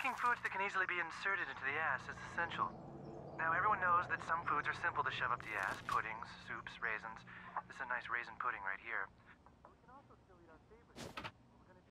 Picking foods that can easily be inserted into the ass is essential. Now, everyone knows that some foods are simple to shove up the ass puddings, soups, raisins. This is a nice raisin pudding right here.